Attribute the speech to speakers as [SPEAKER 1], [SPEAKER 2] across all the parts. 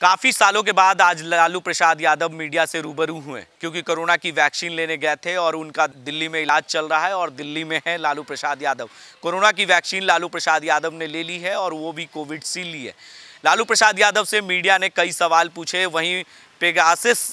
[SPEAKER 1] काफ़ी सालों के बाद आज लालू प्रसाद यादव मीडिया से रूबरू हुए क्योंकि कोरोना की वैक्सीन लेने गए थे और उनका दिल्ली में इलाज चल रहा है और दिल्ली में है लालू प्रसाद यादव। कोरोना की वैक्सीन लालू प्रसाद यादव ने ले ली है और वो भी कोविड सील ली है। लालू प्रसाद यादव से मीडिया ने कई सवाल पूछे, वहीं पेगासिस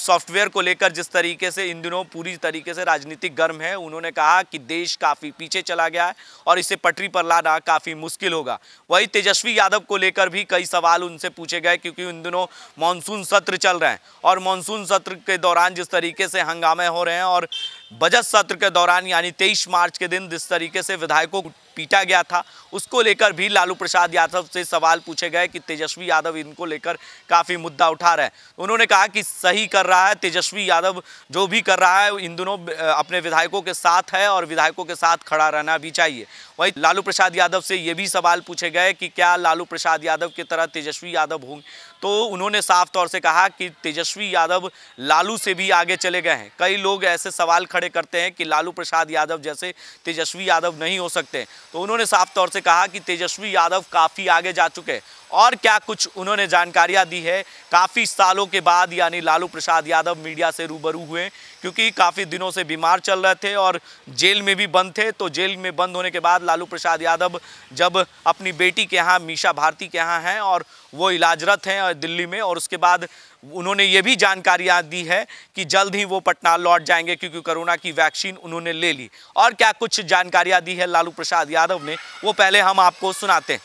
[SPEAKER 1] सॉफ्टवेयर को लेकर जिस तरीके से इन दिनों पूरी तरीके से राजनीतिक गर्म है, उन्होंने कहा कि देश काफ़ी पीछे चला गया है और इसे पटरी पर लाना काफ़ी मुश्किल होगा। वही तेजस्वी यादव को लेकर भी कई सवाल उनसे पूछे गए क्योंकि इन दिनों मानसून सत्र चल रहे हैं और मानसून सत्र के दौरान जिस तरीके से हंगामे हो रहे हैं और बजट सत्र के दौरान, यानी तेईस मार्च के दिन, जिस तरीके से विधायकों को पीटा गया था, उसको लेकर भी लालू प्रसाद यादव से सवाल पूछे गए कि तेजस्वी यादव इनको लेकर काफ़ी मुद्दा उठा रहे हैं। उन्होंने कहा कि सही कर रहा है, तेजस्वी यादव जो भी कर रहा है, इन दोनों अपने विधायकों के साथ है और विधायकों के साथ खड़ा रहना भी चाहिए। वही लालू प्रसाद यादव से ये भी सवाल पूछे गए कि क्या लालू प्रसाद यादव की तरह तेजस्वी यादव होंगे तो उन्होंने साफ़ तौर से कहा कि तेजस्वी यादव लालू से भी आगे चले गए हैं। कई लोग ऐसे सवाल खड़े करते हैं कि लालू प्रसाद यादव जैसे तेजस्वी यादव नहीं हो सकते। तो उन्होंने साफ़ तौर से कहा कि तेजस्वी यादव काफ़ी आगे जा चुके हैं। और क्या कुछ उन्होंने जानकारियाँ दी है? काफ़ी सालों के बाद यानी लालू प्रसाद यादव मीडिया से रूबरू हुए, क्योंकि काफ़ी दिनों से बीमार चल रहे थे और जेल में भी बंद थे तो जेल में बंद होने के बाद लालू प्रसाद यादव जब अपनी बेटी के यहाँ, मीशा भारती के यहाँ हैं और वो इलाजरत हैं दिल्ली में और उसके बाद उन्होंने ये भी जानकारियाँ दी है कि जल्द ही वो पटना लौट जाएँगे क्योंकि कोरोना की वैक्सीन उन्होंने ले ली। और क्या कुछ जानकारियाँ दी है? लालू प्रसाद यादव ने वो पहले हम आपको सुनाते हैं।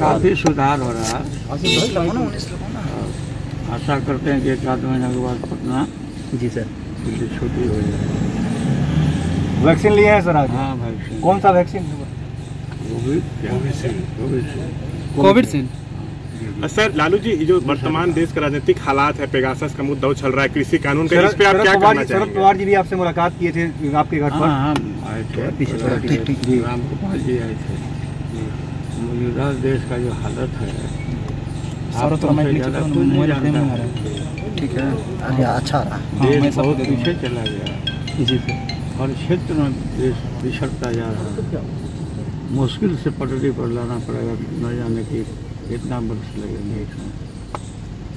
[SPEAKER 2] काफ़ी सुधार हो रहा है। आशा करते हैं कि एक आध महीने के बाद पटना
[SPEAKER 3] जी सर।
[SPEAKER 2] छुट्टी हो जाए।
[SPEAKER 3] वैक्सीन लिए हैं सर आज?
[SPEAKER 2] हाँ वैक्सीन।
[SPEAKER 3] कौन सा vaccine?
[SPEAKER 2] Covid covid
[SPEAKER 3] covid
[SPEAKER 4] sir Lalu ji जो वर्तमान देश का राजनीतिक हालात है पेगासस का मुद्दा चल रहा है कृषि कानून का इस पे आप क्या कहना
[SPEAKER 3] शरद पवार जी भी आपसे मुलाकात किए थे आपके घर
[SPEAKER 2] हाँ
[SPEAKER 3] पर पीछे।
[SPEAKER 2] राम गोपाल जी। आए थे। मौजूदा देश का जो हालत है तो है।
[SPEAKER 3] ठीक है अच्छा रहा।
[SPEAKER 2] देश बहुत पीछे चला गया।
[SPEAKER 3] जी
[SPEAKER 2] हर क्षेत्र में देश पिछड़ता जा रहा है। मुश्किल से पटरी पर लाना पड़ेगा न जाने की कितना वर्ष लगेंगे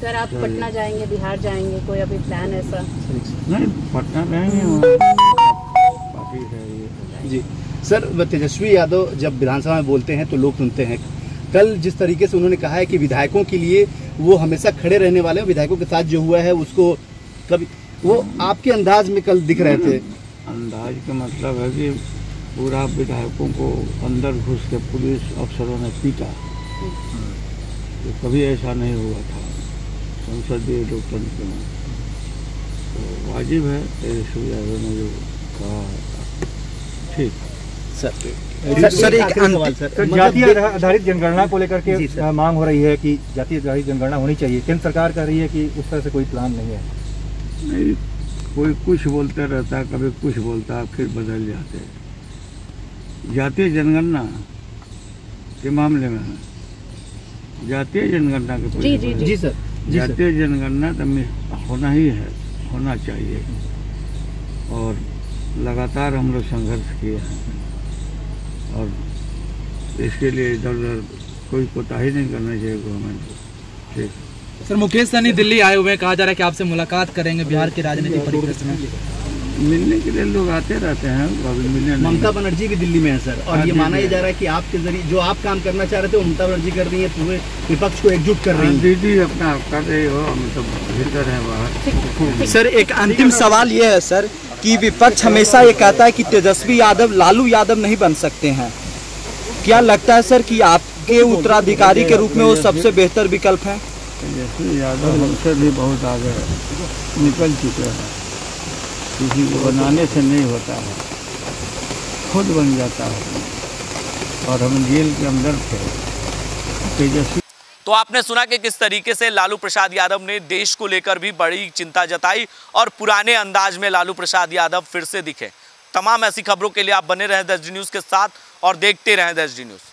[SPEAKER 5] सर आप पटना जाएँगे बिहार जाएँगे कोई अभी प्लान ऐसा
[SPEAKER 2] नहीं पटना पार्टी है ये।
[SPEAKER 6] जी। सर वह तेजस्वी यादव जब विधानसभा में बोलते हैं तो लोग सुनते हैं। कल जिस तरीके से उन्होंने कहा है कि विधायकों के लिए वो हमेशा खड़े रहने वाले हैं विधायकों के साथ जो हुआ है उसको कभी वो आपके अंदाज में कल दिख रहे थे?
[SPEAKER 2] अंदाज का मतलब है कि पूरा विधायकों को अंदर घुस के पुलिस अफसरों ने पीटा। तो कभी ऐसा नहीं हुआ था। संसदीय लोकतंत्र में तो वाजिब है तेजस्वी यादव ने जो कहा ठीक
[SPEAKER 6] सर
[SPEAKER 3] सर, एक
[SPEAKER 6] मतलब
[SPEAKER 3] जातीय
[SPEAKER 6] देश-
[SPEAKER 3] आधारित जनगणना को लेकर के मांग हो रही है कि जाति आधारित जनगणना होनी चाहिए। केंद्र सरकार कह रही है कि उस तरह से कोई प्लान नहीं है।
[SPEAKER 2] नहीं कोई कुछ बोलता रहता कभी कुछ बोलता फिर बदल जाते। जातीय जनगणना के मामले में। जातीय जनगणना के
[SPEAKER 5] जी जी जी।
[SPEAKER 6] जी सर।
[SPEAKER 2] जातीय जनगणना तो में होना ही है होना चाहिए। और लगातार हम लोग संघर्ष किए हैं। और इसके लिए इधर उधर कोई कोताही नहीं करना चाहिए गवर्नमेंट को। ठीक।
[SPEAKER 7] सर मुकेश सहनी दिल्ली आए हुए हैं। कहा जा रहा है कि आपसे मुलाकात करेंगे बिहार के राजनीतिक परिदृश्य में।
[SPEAKER 2] मिलने के लिए लोग आते रहते हैं मिलने
[SPEAKER 6] ममता बनर्जी भी दिल्ली में है सर। और
[SPEAKER 2] हाँ,
[SPEAKER 6] ये माना ही जा। रहा है कि आपके ज़रिए जो आप काम करना चाह रहे थे ममता बनर्जी कर रही है पूरे विपक्ष को एकजुट कर
[SPEAKER 2] हाँ,
[SPEAKER 6] रही है
[SPEAKER 2] दीदी अपना कर रही हो हम तो भीतर है बाहर
[SPEAKER 8] सर एक अंतिम सवाल ये है सर कि विपक्ष हमेशा ये कहता है कि तेजस्वी यादव लालू यादव नहीं बन सकते हैं। क्या लगता है सर कि आपके उत्तराधिकारी के रूप में वो सबसे बेहतर विकल्प है?
[SPEAKER 2] तेजस्वी यादव हमसे भी बहुत आगे निकल चुके हैं। किसी को बनाने से नहीं होता है। खुद बन जाता है। और हम जेल के अंदर थे। तेजस्वी
[SPEAKER 1] तो आपने सुना कि किस तरीके से लालू प्रसाद यादव ने देश को लेकर भी बड़ी चिंता जताई और पुराने अंदाज में लालू प्रसाद यादव फिर से दिखे। तमाम ऐसी खबरों के लिए आप बने रहें दस डी न्यूज़ के साथ और देखते रहें दस डी न्यूज़।